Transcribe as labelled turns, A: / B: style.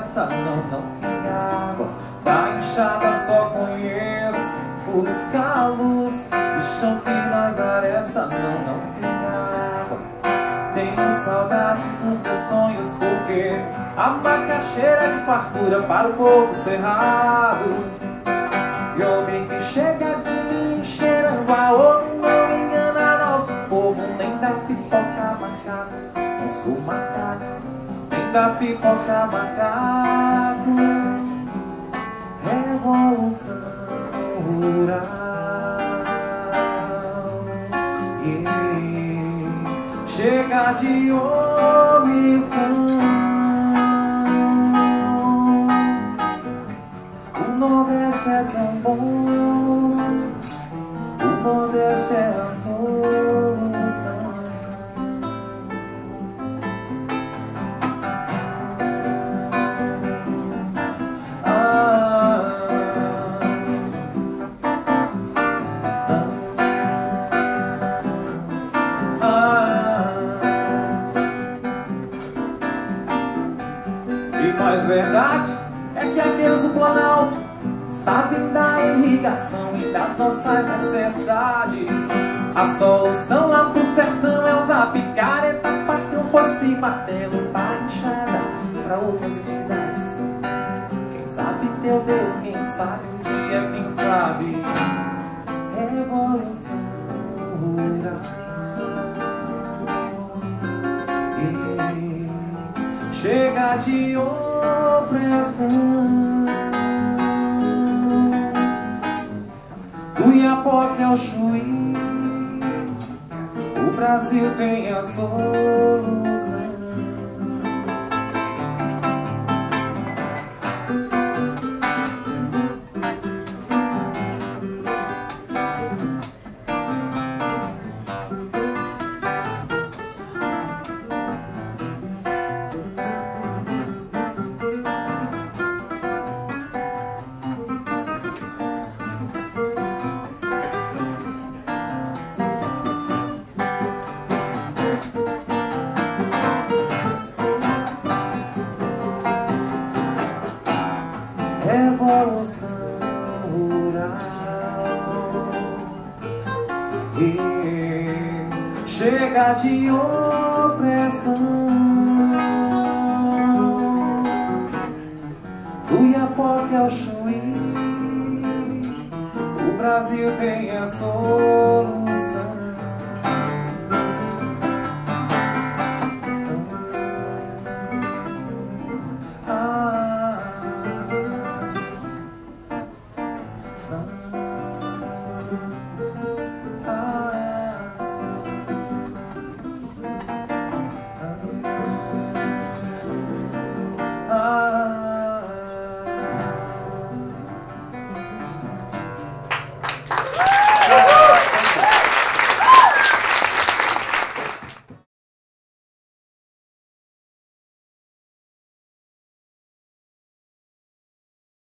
A: arestas não, não tem água Da enxada só conheço os calos Do chão que nas arestas não, não tem água Tenho saudade dos meus sonhos porque A macaxeira de fartura para o povo cerrado. E homem que chega de mim cheirando a ouro Não engana nosso povo nem da pipoca macaco Não sou macaco da pipoca macaco Chega de omissão. O Nordeste é tão bom O Nordeste é a solução verdade é que aqueles do Planalto sabem da irrigação e das nossas necessidades. A solução lá pro sertão é usar picareta, facão, foice e martelo para enxada para outras entidades. Quem sabe, meu Deus, quem sabe um dia, quem sabe, revolução. E chega de opressão. Do Iapoque ao Chuí, o Brasil tem a solução. Revolução rural. E chega de opressão. Do Iapoque ao Chuí o Brasil tem a solução